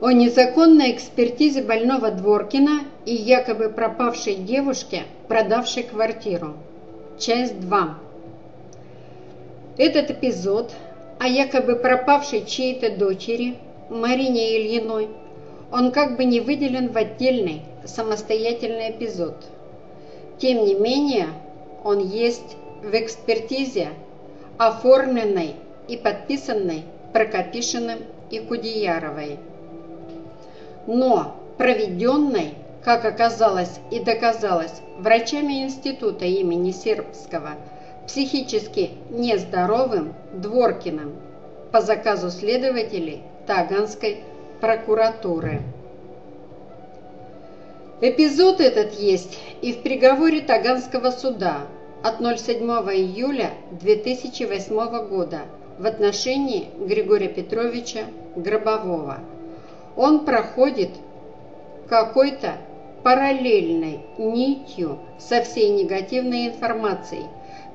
О незаконной экспертизе больного Дворкина и якобы пропавшей девушке, продавшей квартиру. Часть 2. Этот эпизод о якобы пропавшей чьей-то дочери, Марине Ильиной, он как бы не выделен в отдельный самостоятельный эпизод. Тем не менее, он есть в экспертизе, оформленной и подписанной Прокопишиным и Кудеяровой но проведенной, как оказалось и доказалось, врачами института имени Сербского, психически нездоровым Дворкиным по заказу следователей Таганской прокуратуры. Эпизод этот есть и в приговоре Таганского суда от 07 июля 2008 года в отношении Григория Петровича Гробового – он проходит какой-то параллельной нитью со всей негативной информацией,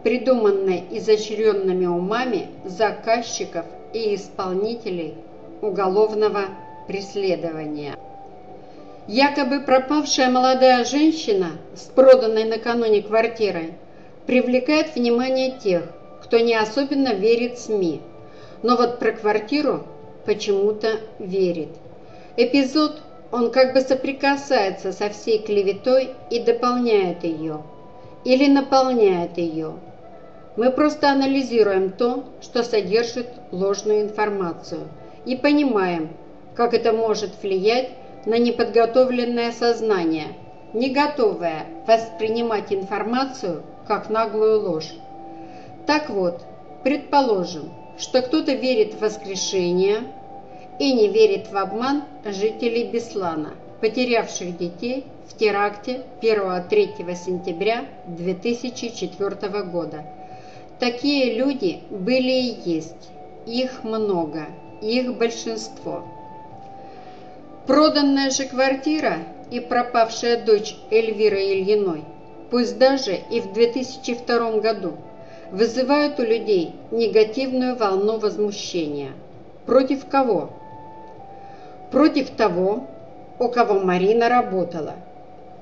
придуманной изощренными умами заказчиков и исполнителей уголовного преследования. Якобы пропавшая молодая женщина с проданной накануне квартирой привлекает внимание тех, кто не особенно верит СМИ, но вот про квартиру почему-то верит. Эпизод, он как бы соприкасается со всей клеветой и дополняет ее, или наполняет ее. Мы просто анализируем то, что содержит ложную информацию, и понимаем, как это может влиять на неподготовленное сознание, не готовое воспринимать информацию как наглую ложь. Так вот, предположим, что кто-то верит в воскрешение – и не верит в обман жителей Беслана, потерявших детей в теракте 1-3 сентября 2004 года. Такие люди были и есть, их много, их большинство. Проданная же квартира и пропавшая дочь Эльвира Ильиной, пусть даже и в 2002 году, вызывают у людей негативную волну возмущения. Против кого? против того, у кого Марина работала.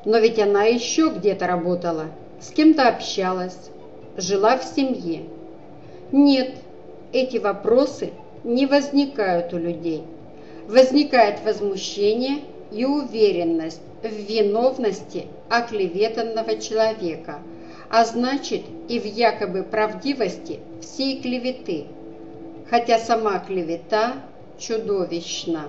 Но ведь она еще где-то работала, с кем-то общалась, жила в семье. Нет, эти вопросы не возникают у людей. Возникает возмущение и уверенность в виновности оклеветанного человека, а значит и в якобы правдивости всей клеветы, хотя сама клевета чудовищна.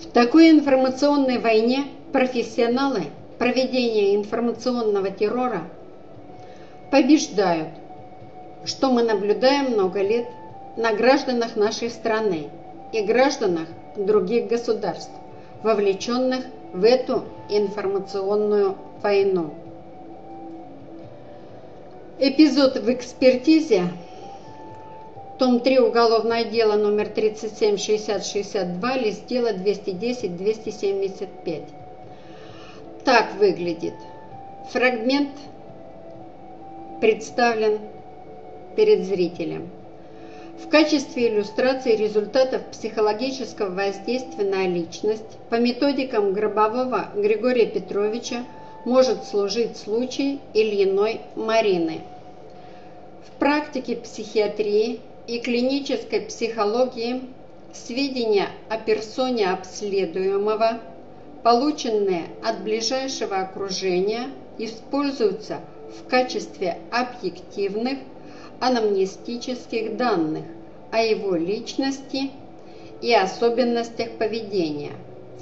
В такой информационной войне профессионалы проведения информационного террора побеждают, что мы наблюдаем много лет на гражданах нашей страны и гражданах других государств, вовлеченных в эту информационную войну. Эпизод в экспертизе том 3 уголовное дело номер 37 60 62 лист дела 210 275. Так выглядит. Фрагмент представлен перед зрителем. В качестве иллюстрации результатов психологического воздействия на личность по методикам Гробового Григория Петровича может служить случай Ильиной Марины. В практике психиатрии и клинической психологии сведения о персоне обследуемого, полученные от ближайшего окружения, используются в качестве объективных анамнестических данных о его личности и особенностях поведения,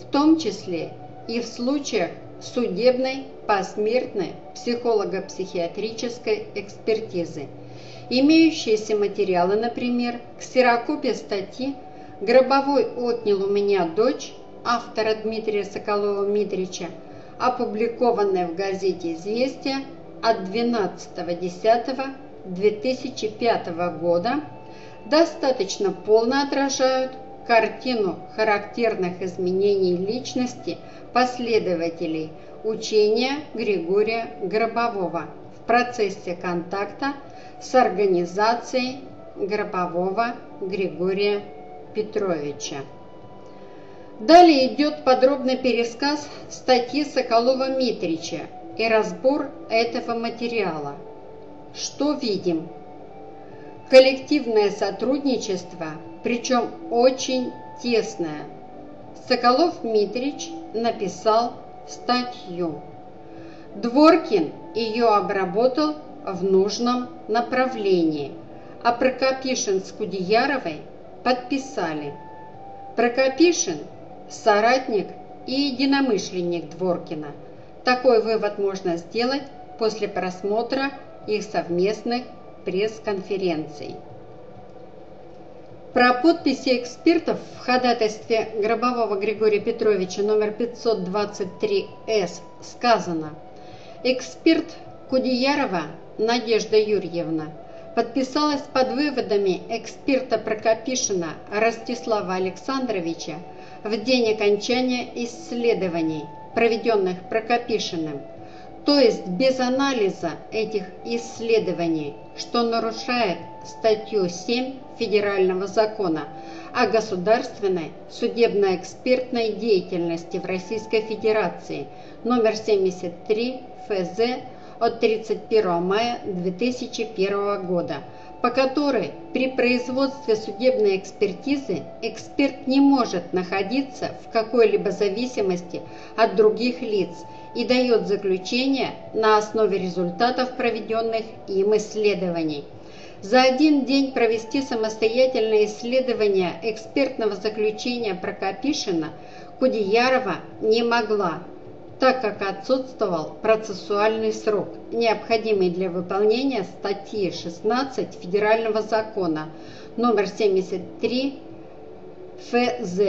в том числе и в случаях судебной посмертной психолого-психиатрической экспертизы – Имеющиеся материалы, например, ксерокопия статьи «Гробовой отнял у меня дочь» автора Дмитрия Соколова-Митрича, опубликованная в газете «Известия» от 12.10.2005 года, достаточно полно отражают картину характерных изменений личности последователей учения Григория Гробового в процессе контакта с организацией Гробового Григория Петровича. Далее идет подробный пересказ статьи Соколова-Митрича и разбор этого материала. Что видим? Коллективное сотрудничество, причем очень тесное. Соколов-Митрич написал статью. Дворкин ее обработал в нужном направлении, а Прокопишин с Кудеяровой подписали. Прокопишин – соратник и единомышленник Дворкина. Такой вывод можно сделать после просмотра их совместных пресс-конференций. Про подписи экспертов в ходатайстве Гробового Григория Петровича номер 523-С сказано. «Эксперт Кудеярова Надежда Юрьевна подписалась под выводами эксперта Прокопишина Ростислава Александровича в день окончания исследований, проведенных Прокопишиным, то есть без анализа этих исследований, что нарушает статью 7 Федерального закона о государственной судебно-экспертной деятельности в Российской Федерации номер 73 ФЗ от 31 мая 2001 года, по которой при производстве судебной экспертизы эксперт не может находиться в какой-либо зависимости от других лиц и дает заключение на основе результатов проведенных им исследований. За один день провести самостоятельное исследование экспертного заключения Прокопишина Кудеярова не могла, так как отсутствовал процессуальный срок, необходимый для выполнения статьи 16 Федерального закона номер 73 ФЗ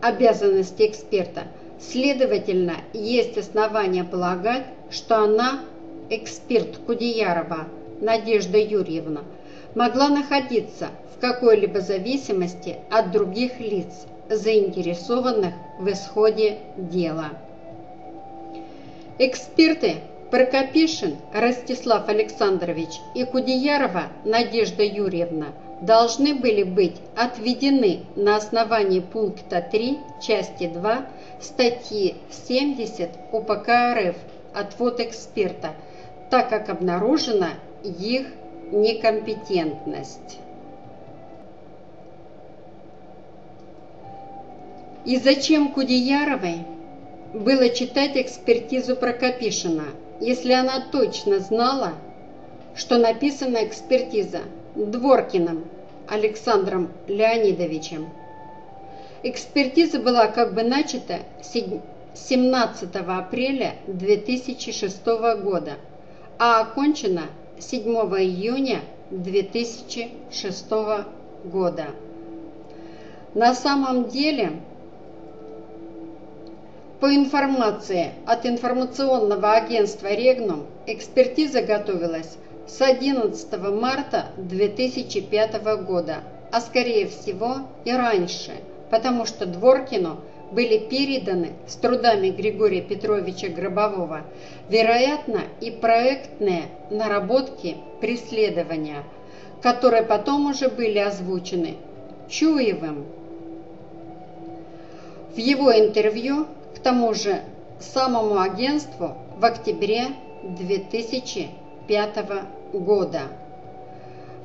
«Обязанности эксперта». Следовательно, есть основания полагать, что она, эксперт Кудеярова Надежда Юрьевна, могла находиться в какой-либо зависимости от других лиц, заинтересованных в исходе дела. Эксперты Прокопишин Ростислав Александрович и Кудеярова Надежда Юрьевна должны были быть отведены на основании пункта 3 части 2 статьи 70 УПК РФ «Отвод эксперта», так как обнаружена их некомпетентность. И зачем Кудеяровой было читать экспертизу Прокопишина, если она точно знала, что написана экспертиза Дворкиным Александром Леонидовичем. Экспертиза была как бы начата 17 апреля 2006 года, а окончена 7 июня 2006 года. На самом деле по информации от информационного агентства «Регнум», экспертиза готовилась с 11 марта 2005 года, а скорее всего и раньше, потому что Дворкину были переданы с трудами Григория Петровича Гробового, вероятно, и проектные наработки преследования, которые потом уже были озвучены Чуевым. В его интервью к тому же самому агентству в октябре 2005 года.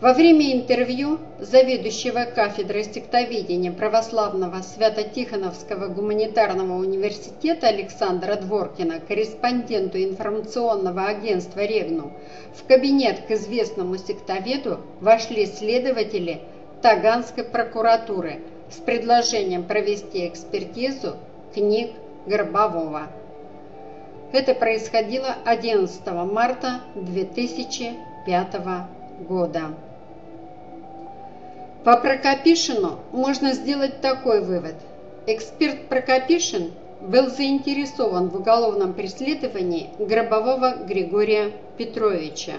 Во время интервью заведующего кафедрой стихотоведения Православного Свято-Тихоновского гуманитарного университета Александра Дворкина, корреспонденту информационного агентства «Регнум», в кабинет к известному сектоведу вошли следователи Таганской прокуратуры с предложением провести экспертизу книг Горбового. Это происходило 11 марта 2005 года. По Прокопишину можно сделать такой вывод. Эксперт Прокопишин был заинтересован в уголовном преследовании Гробового Григория Петровича.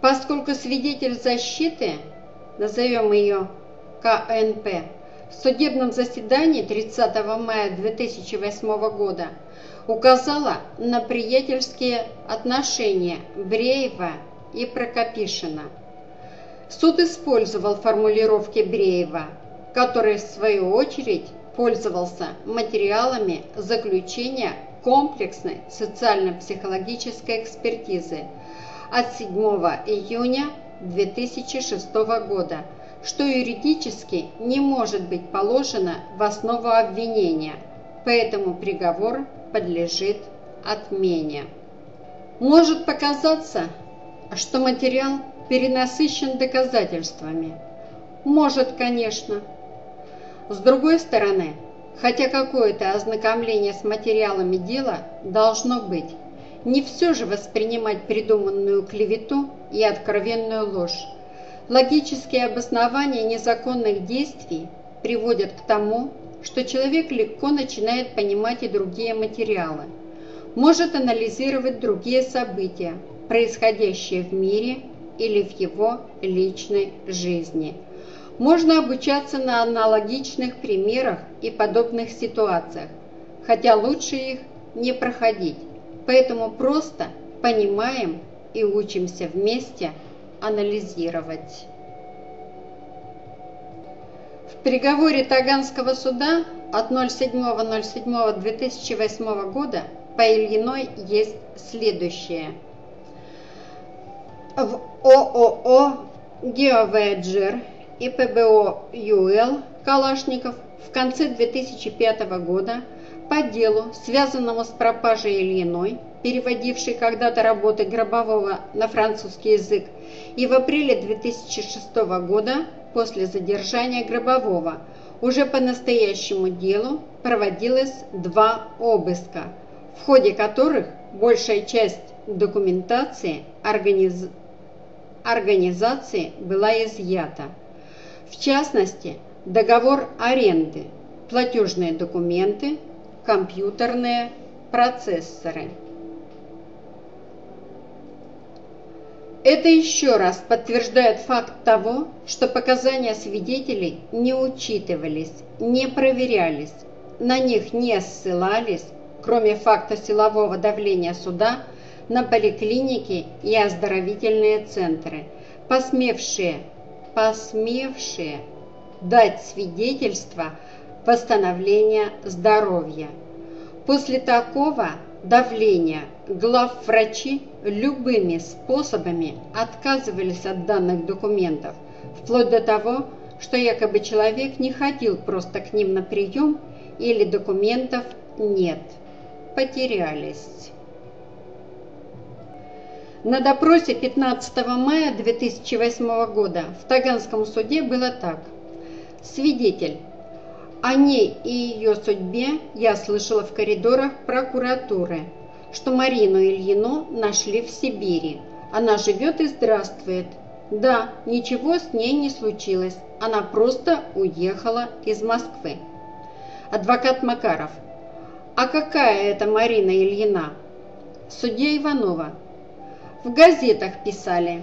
Поскольку свидетель защиты, назовем ее КНП, в судебном заседании 30 мая 2008 года указала на приятельские отношения Бреева и Прокопишина. Суд использовал формулировки Бреева, который в свою очередь пользовался материалами заключения комплексной социально-психологической экспертизы от 7 июня 2006 года, что юридически не может быть положено в основу обвинения, поэтому приговор подлежит отмене. Может показаться, что материал перенасыщен доказательствами. Может, конечно. С другой стороны, хотя какое-то ознакомление с материалами дела должно быть, не все же воспринимать придуманную клевету и откровенную ложь. Логические обоснования незаконных действий приводят к тому, что человек легко начинает понимать и другие материалы, может анализировать другие события, происходящие в мире или в его личной жизни. Можно обучаться на аналогичных примерах и подобных ситуациях, хотя лучше их не проходить. Поэтому просто понимаем и учимся вместе анализировать. В приговоре Таганского суда от 07.07.2008 года по Ильиной есть следующее. В ООО «Геоведжер» и ПБО «ЮЭЛ» Калашников в конце 2005 года по делу, связанному с пропажей Ильиной, переводившей когда-то работы Гробового на французский язык, и в апреле 2006 года, после задержания Гробового, уже по настоящему делу проводилось два обыска, в ходе которых большая часть документации организ... организации была изъята. В частности, договор аренды, платежные документы, компьютерные процессоры. Это еще раз подтверждает факт того, что показания свидетелей не учитывались, не проверялись, на них не ссылались, кроме факта силового давления суда на поликлиники и оздоровительные центры, посмевшие, посмевшие дать свидетельство восстановления здоровья. После такого давления главврачи любыми способами отказывались от данных документов, вплоть до того, что якобы человек не ходил просто к ним на прием или документов нет, потерялись. На допросе 15 мая 2008 года в Таганском суде было так. Свидетель о ней и ее судьбе я слышала в коридорах прокуратуры, что Марину Ильину нашли в Сибири. Она живет и здравствует. Да, ничего с ней не случилось. Она просто уехала из Москвы. Адвокат Макаров. А какая это Марина Ильина? Судья Иванова. В газетах писали.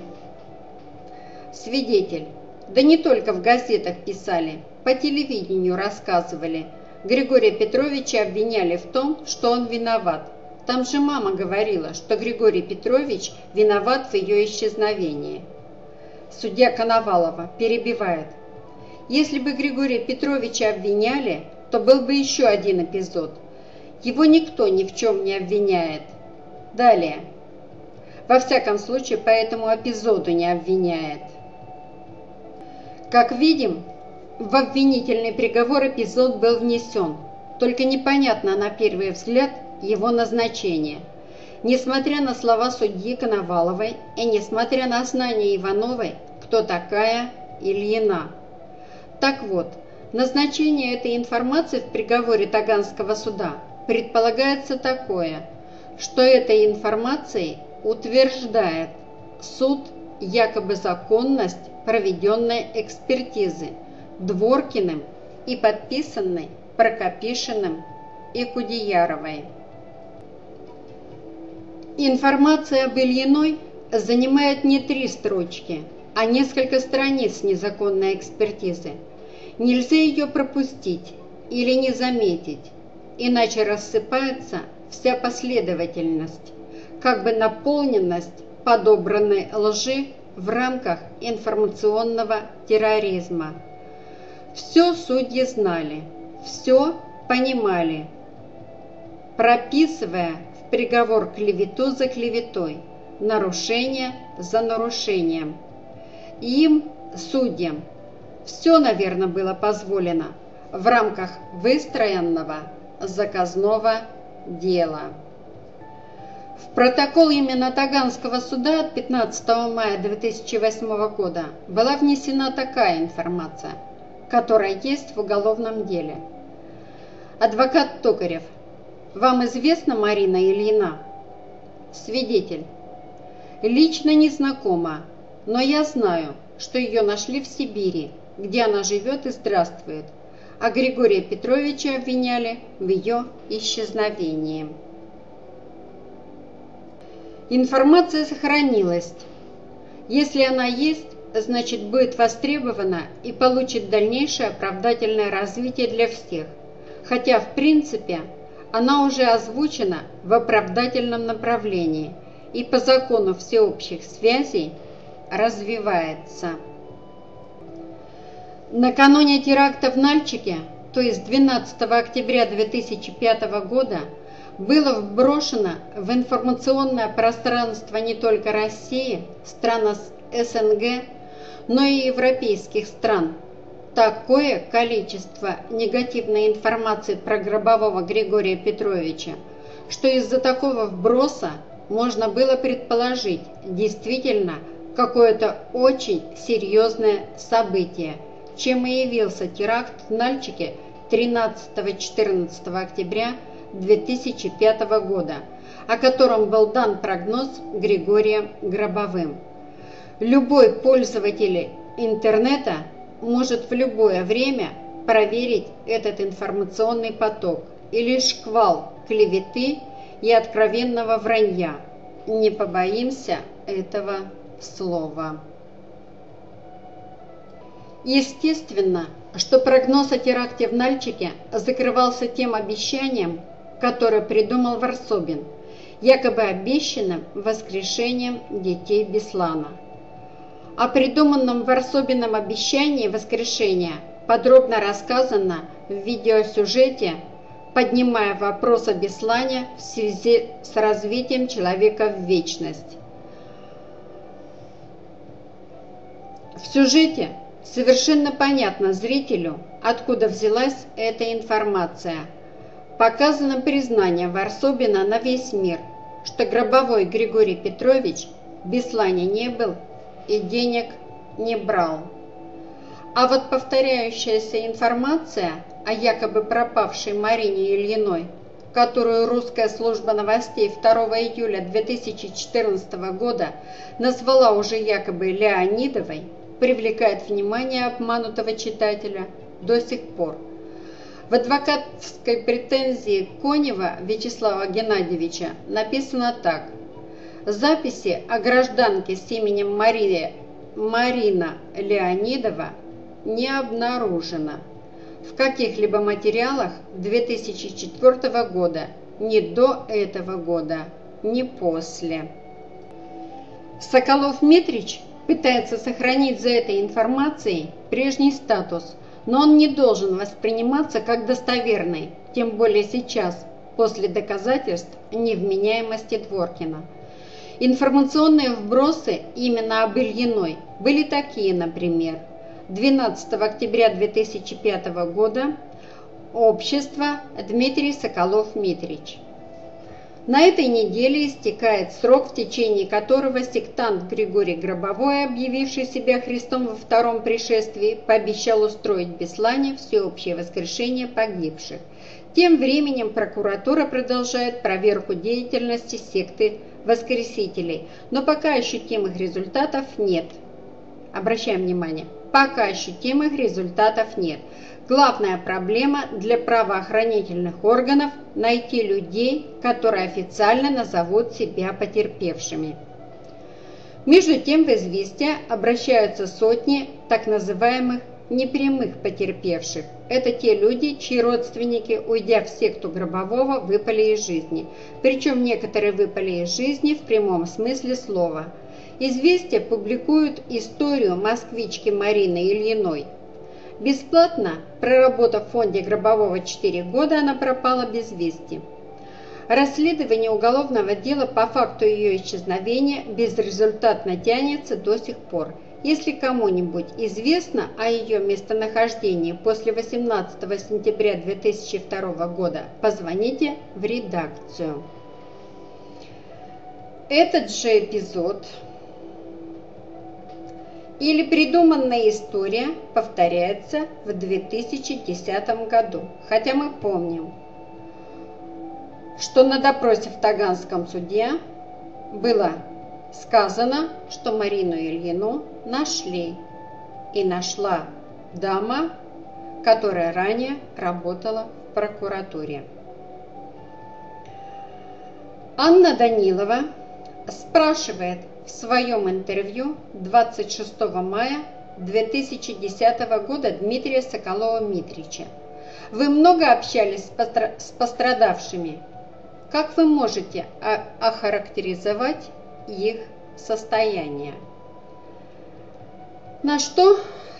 Свидетель. Да не только в газетах писали по телевидению рассказывали. Григория Петровича обвиняли в том, что он виноват. Там же мама говорила, что Григорий Петрович виноват в ее исчезновении. Судья Коновалова перебивает. Если бы Григория Петровича обвиняли, то был бы еще один эпизод. Его никто ни в чем не обвиняет. Далее. Во всяком случае, по этому эпизоду не обвиняет. Как видим, в обвинительный приговор эпизод был внесен, только непонятно на первый взгляд его назначение. Несмотря на слова судьи Коноваловой и несмотря на знание Ивановой, кто такая Ильина. Так вот, назначение этой информации в приговоре Таганского суда предполагается такое, что этой информацией утверждает суд якобы законность проведенной экспертизы – Дворкиным и подписанной Прокопишиным и Кудеяровой. Информация об Ильиной занимает не три строчки, а несколько страниц незаконной экспертизы. Нельзя ее пропустить или не заметить, иначе рассыпается вся последовательность, как бы наполненность подобранной лжи в рамках информационного терроризма. Все судьи знали, все понимали, прописывая в приговор клевету за клеветой, нарушение за нарушением. Им, судьям, все, наверное, было позволено в рамках выстроенного заказного дела. В протокол именно Таганского суда от 15 мая 2008 года была внесена такая информация, которая есть в уголовном деле. Адвокат Токарев. Вам известна Марина Ильина? Свидетель. Лично не знакома, но я знаю, что ее нашли в Сибири, где она живет и здравствует, а Григория Петровича обвиняли в ее исчезновении. Информация сохранилась. Если она есть, значит будет востребована и получит дальнейшее оправдательное развитие для всех. Хотя, в принципе, она уже озвучена в оправдательном направлении и по закону всеобщих связей развивается. Накануне теракта в Нальчике, то есть 12 октября 2005 года, было вброшено в информационное пространство не только России, стран СНГ, но и европейских стран. Такое количество негативной информации про гробового Григория Петровича, что из-за такого вброса можно было предположить действительно какое-то очень серьезное событие, чем и явился теракт в Нальчике 13-14 октября 2005 года, о котором был дан прогноз Григорием Гробовым. Любой пользователь интернета может в любое время проверить этот информационный поток или шквал клеветы и откровенного вранья. Не побоимся этого слова. Естественно, что прогноз о теракте в Нальчике закрывался тем обещанием, которое придумал Варсобин, якобы обещанным воскрешением детей Беслана. О придуманном Варсобином обещании воскрешения подробно рассказано в видеосюжете поднимая вопрос о Беслане в связи с развитием человека в вечность. В сюжете совершенно понятно зрителю, откуда взялась эта информация. Показано признание Варсобина на весь мир, что гробовой Григорий Петрович в Беслане не был и денег не брал. А вот повторяющаяся информация о якобы пропавшей Марине Ильиной, которую русская служба новостей 2 июля 2014 года назвала уже якобы Леонидовой, привлекает внимание обманутого читателя до сих пор. В адвокатской претензии Конева Вячеслава Геннадьевича написано так. Записи о гражданке с именем Мария, Марина Леонидова не обнаружено в каких-либо материалах 2004 года, ни до этого года, ни после. Соколов-Митрич пытается сохранить за этой информацией прежний статус, но он не должен восприниматься как достоверный, тем более сейчас, после доказательств невменяемости Дворкина. Информационные вбросы именно об Ильиной были такие, например. 12 октября 2005 года Общество Дмитрий Соколов-Митрич. На этой неделе истекает срок, в течение которого сектант Григорий Гробовой, объявивший себя Христом во втором пришествии, пообещал устроить в Беслане всеобщее воскрешение погибших. Тем временем прокуратура продолжает проверку деятельности секты воскресителей, но пока ощутимых результатов нет. Обращаем внимание, пока ощутимых результатов нет. Главная проблема для правоохранительных органов – найти людей, которые официально назовут себя потерпевшими. Между тем в известия обращаются сотни так называемых непрямых потерпевших. Это те люди, чьи родственники, уйдя в секту гробового, выпали из жизни. Причем некоторые выпали из жизни в прямом смысле слова – Известия публикуют историю москвички Марины Ильиной. Бесплатно, проработав в фонде Гробового 4 года, она пропала без вести. Расследование уголовного дела по факту ее исчезновения безрезультатно тянется до сих пор. Если кому-нибудь известно о ее местонахождении после 18 сентября 2002 года, позвоните в редакцию. Этот же эпизод или придуманная история повторяется в 2010 году, хотя мы помним, что на допросе в Таганском суде было сказано, что Марину Ильину нашли. И нашла дама, которая ранее работала в прокуратуре. Анна Данилова спрашивает в своем интервью 26 мая 2010 года Дмитрия Соколова-Митрича. Вы много общались с пострадавшими? Как вы можете охарактеризовать их состояние? На что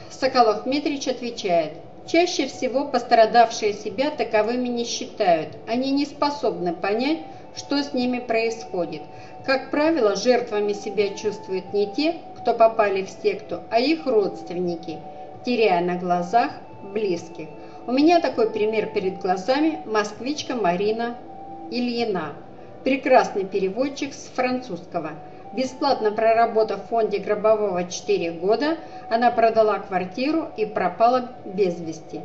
Соколов Митрич отвечает, чаще всего пострадавшие себя таковыми не считают, они не способны понять, что с ними происходит. Как правило, жертвами себя чувствуют не те, кто попали в секту, а их родственники, теряя на глазах близких. У меня такой пример перед глазами москвичка Марина Ильина, прекрасный переводчик с французского. Бесплатно проработав в фонде Гробового 4 года, она продала квартиру и пропала без вести.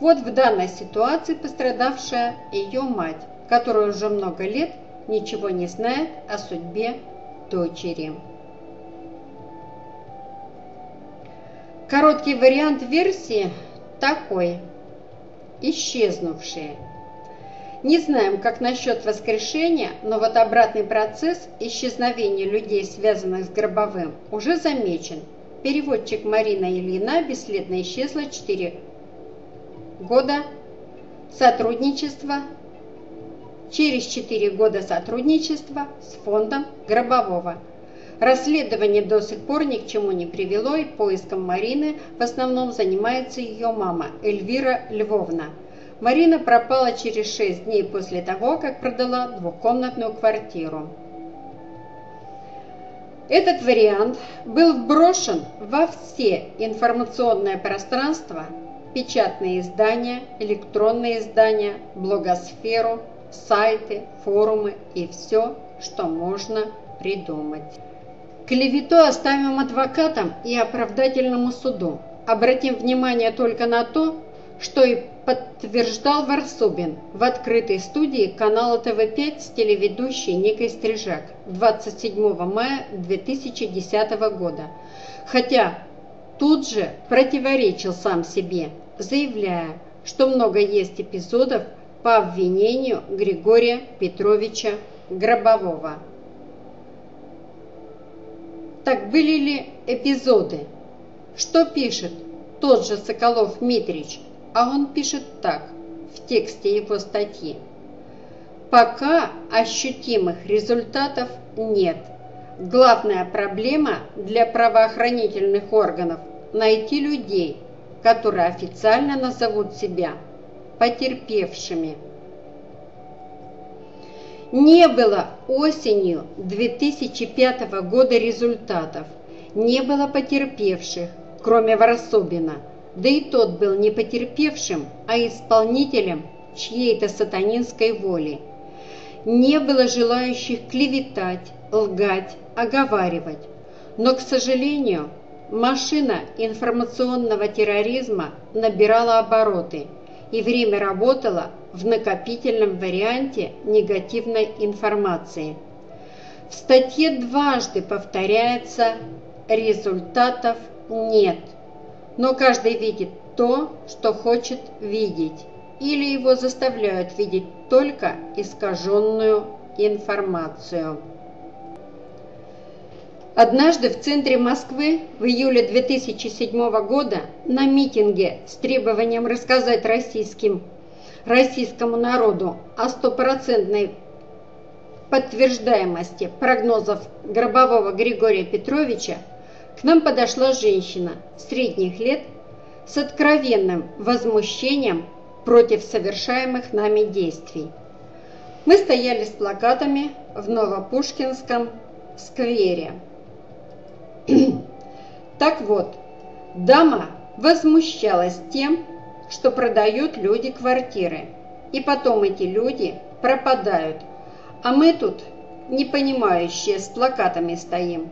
Вот в данной ситуации пострадавшая ее мать, которая уже много лет ничего не знает о судьбе дочери. Короткий вариант версии такой. Исчезнувшие. Не знаем, как насчет воскрешения, но вот обратный процесс исчезновения людей, связанных с гробовым, уже замечен. Переводчик Марина Ильина бесследно исчезла 4 года сотрудничества через 4 года сотрудничества с фондом Гробового. Расследование до сих пор ни к чему не привело, и поиском Марины в основном занимается ее мама Эльвира Львовна – Марина пропала через шесть дней после того, как продала двухкомнатную квартиру. Этот вариант был вброшен во все информационное пространство, печатные издания, электронные издания, блогосферу, сайты, форумы и все, что можно придумать. Клевету оставим адвокатам и оправдательному суду. Обратим внимание только на то, что и подтверждал Варсобин в открытой студии канала ТВ-5 с телеведущей Никой Стрижак 27 мая 2010 года, хотя тут же противоречил сам себе, заявляя, что много есть эпизодов по обвинению Григория Петровича Гробового. Так были ли эпизоды? Что пишет тот же Соколов Митрич а он пишет так в тексте его статьи. Пока ощутимых результатов нет. Главная проблема для правоохранительных органов – найти людей, которые официально назовут себя потерпевшими. Не было осенью 2005 года результатов, не было потерпевших, кроме Ворособина – да и тот был не потерпевшим, а исполнителем чьей-то сатанинской воли. Не было желающих клеветать, лгать, оговаривать. Но, к сожалению, машина информационного терроризма набирала обороты, и время работало в накопительном варианте негативной информации. В статье дважды повторяется «результатов нет» но каждый видит то, что хочет видеть, или его заставляют видеть только искаженную информацию. Однажды в центре Москвы в июле 2007 года на митинге с требованием рассказать российским, российскому народу о стопроцентной подтверждаемости прогнозов Гробового Григория Петровича к нам подошла женщина средних лет с откровенным возмущением против совершаемых нами действий. Мы стояли с плакатами в Новопушкинском сквере. так вот, дама возмущалась тем, что продают люди квартиры, и потом эти люди пропадают, а мы тут, не понимающие, с плакатами стоим.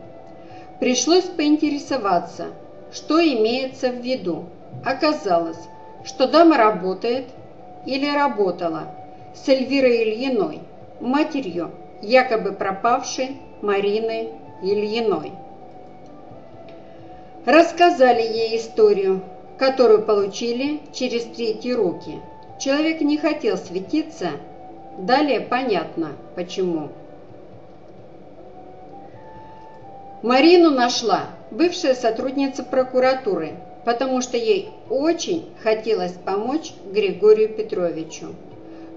Пришлось поинтересоваться, что имеется в виду. Оказалось, что дама работает или работала с Эльвирой Ильиной, матерью якобы пропавшей Марины Ильиной. Рассказали ей историю, которую получили через третьи руки. Человек не хотел светиться, далее понятно почему. Марину нашла бывшая сотрудница прокуратуры, потому что ей очень хотелось помочь Григорию Петровичу.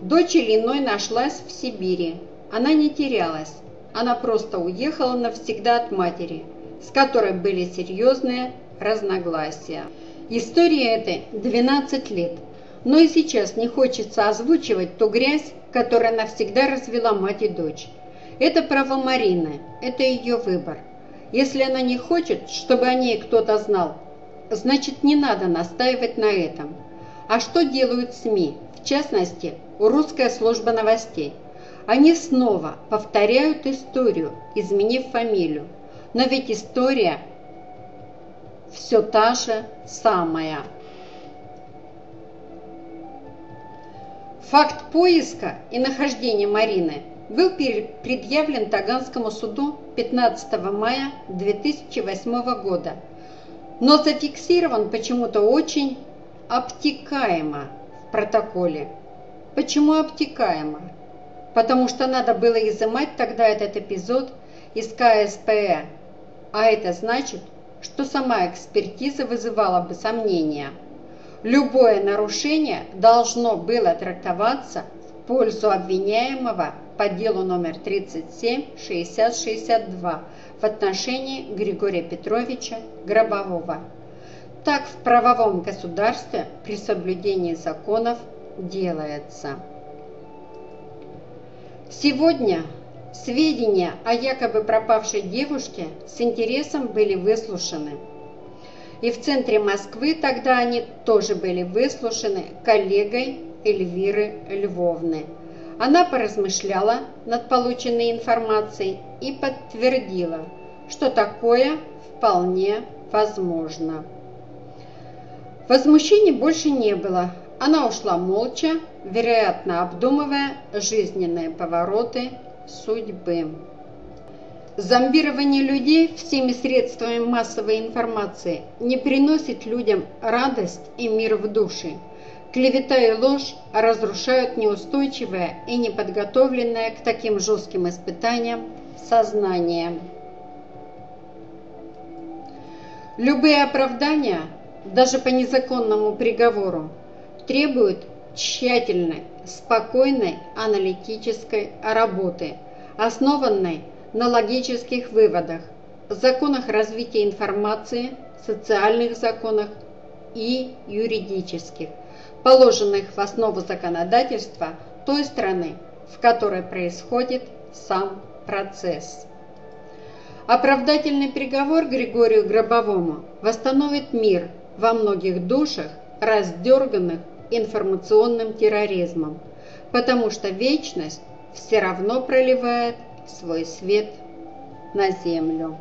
Дочь Ильиной нашлась в Сибири. Она не терялась, она просто уехала навсегда от матери, с которой были серьезные разногласия. История этой 12 лет, но и сейчас не хочется озвучивать ту грязь, которая навсегда развела мать и дочь. Это право Марины, это ее выбор. Если она не хочет, чтобы о ней кто-то знал, значит не надо настаивать на этом. А что делают СМИ, в частности, русская служба новостей? Они снова повторяют историю, изменив фамилию. Но ведь история все та же самая. Факт поиска и нахождения Марины был предъявлен Таганскому суду 15 мая 2008 года, но зафиксирован почему-то очень обтекаемо в протоколе. Почему обтекаемо? Потому что надо было изымать тогда этот эпизод из КСПЭ, а это значит, что сама экспертиза вызывала бы сомнения. Любое нарушение должно было трактоваться в пользу обвиняемого по делу номер 37-6062 в отношении Григория Петровича Гробового. Так в правовом государстве при соблюдении законов делается. Сегодня сведения о якобы пропавшей девушке с интересом были выслушаны. И в центре Москвы тогда они тоже были выслушаны коллегой Эльвиры Львовны – она поразмышляла над полученной информацией и подтвердила, что такое вполне возможно. Возмущений больше не было. Она ушла молча, вероятно, обдумывая жизненные повороты судьбы. Зомбирование людей всеми средствами массовой информации не приносит людям радость и мир в душе – Клевета и ложь разрушают неустойчивое и неподготовленное к таким жестким испытаниям сознание. Любые оправдания, даже по незаконному приговору, требуют тщательной, спокойной аналитической работы, основанной на логических выводах, законах развития информации, социальных законах и юридических – положенных в основу законодательства той страны, в которой происходит сам процесс. Оправдательный приговор Григорию Гробовому восстановит мир во многих душах, раздерганных информационным терроризмом, потому что вечность все равно проливает свой свет на землю.